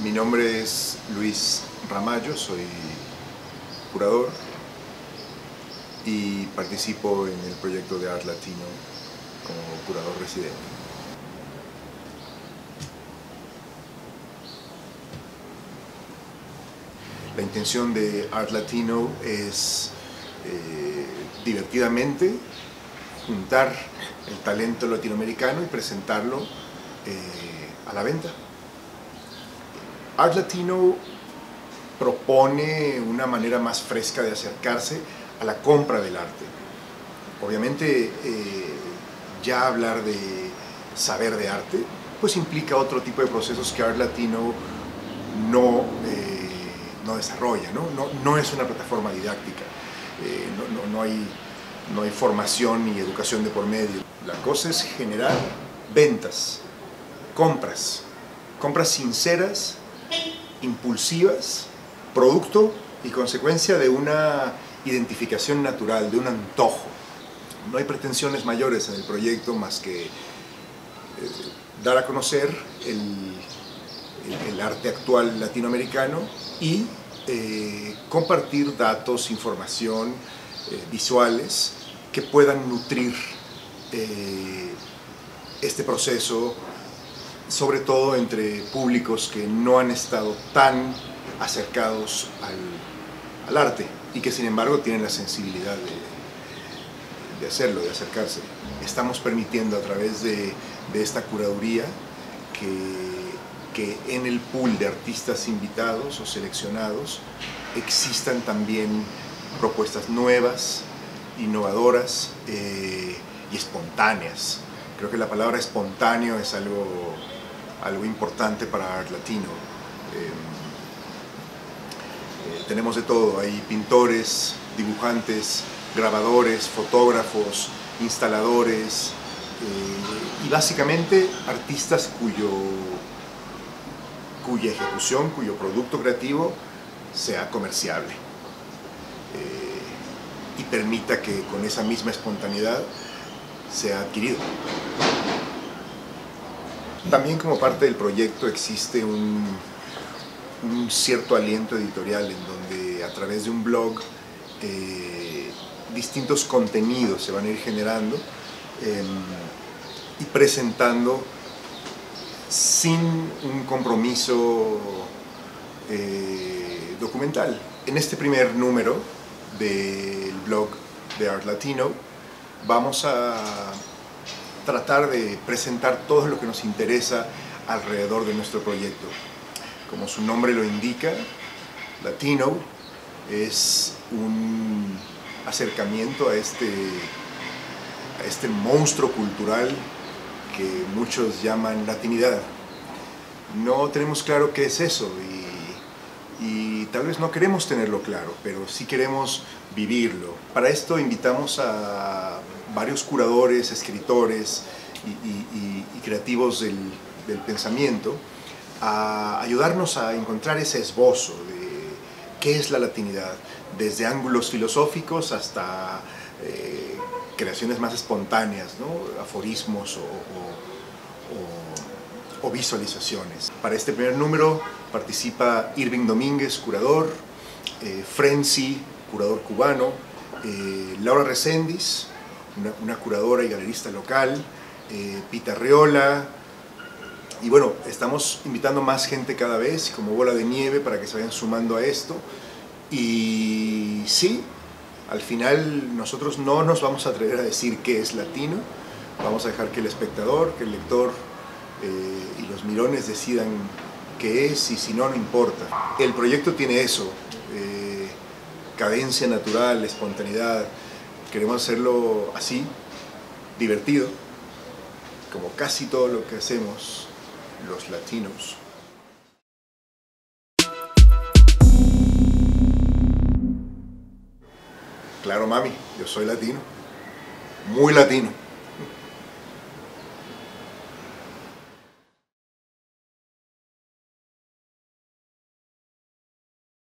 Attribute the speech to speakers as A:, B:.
A: Mi nombre es Luis Ramallo, soy curador y participo en el proyecto de Art Latino como curador residente. La intención de Art Latino es eh, divertidamente juntar el talento latinoamericano y presentarlo eh, a la venta. Art Latino propone una manera más fresca de acercarse a la compra del arte. Obviamente eh, ya hablar de saber de arte pues implica otro tipo de procesos que Art Latino no, eh, no desarrolla, ¿no? No, es una plataforma didáctica, no, no, hay, no hay formación ni educación de por medio. La cosa es generar ventas, compras, compras sinceras, impulsivas, producto y consecuencia de una identificación natural, de un antojo. No hay pretensiones mayores en el proyecto más que eh, dar a conocer el, arte actual latinoamericano y eh, compartir datos, información, eh, visuales que puedan nutrir este proceso sobre todo entre públicos que no han estado tan acercados al, arte y que sin embargo tienen la sensibilidad de, hacerlo, de acercarse. Estamos permitiendo a través de, esta curaduría que, que, en el pool de artistas invitados o seleccionados existan también propuestas nuevas, innovadoras eh, y espontáneas. Creo que la palabra espontáneo es algo algo importante para Art Latino. Eh, eh, tenemos de todo, hay pintores, dibujantes, grabadores, fotógrafos, instaladores eh, y básicamente artistas cuyo, cuya ejecución, cuyo producto creativo sea comerciable y permita que con esa misma espontaneidad sea adquirido. También como parte del proyecto existe un, cierto aliento editorial en donde a través de un blog eh, distintos contenidos se van a ir generando em, y presentando sin un compromiso eh, documental. En este primer número del blog de Art Latino vamos a tratar de presentar todo lo que nos interesa alrededor de nuestro proyecto. Como su nombre lo indica, Latino es un acercamiento a este, a este monstruo cultural que muchos llaman latinidad. No tenemos claro qué es eso y, y tal vez no queremos tenerlo claro, pero sí queremos vivirlo. Para esto invitamos a varios curadores, escritores y, creativos del, pensamiento a ayudarnos a encontrar ese esbozo de qué es la latinidad, desde ángulos filosóficos hasta eh, creaciones más espontáneas, aforismos o, visualizaciones. Para este primer número participa Irving Domínguez, curador, eh, Frenzy, curador cubano, eh, Laura Una, curadora y galerista local, eh, Pita Reola, y bueno, estamos invitando más gente cada vez, como bola de nieve, para que se vayan sumando a esto. Y sí, al final nosotros no nos vamos a atrever a decir qué es latino, vamos a dejar que el espectador, que el lector eh, y los mirones decidan qué es y si no, no importa. El proyecto tiene eso, eh, cadencia natural, espontaneidad, Queremos hacerlo así, divertido, como casi todo lo que hacemos los latinos. Claro, mami, yo soy latino, muy latino.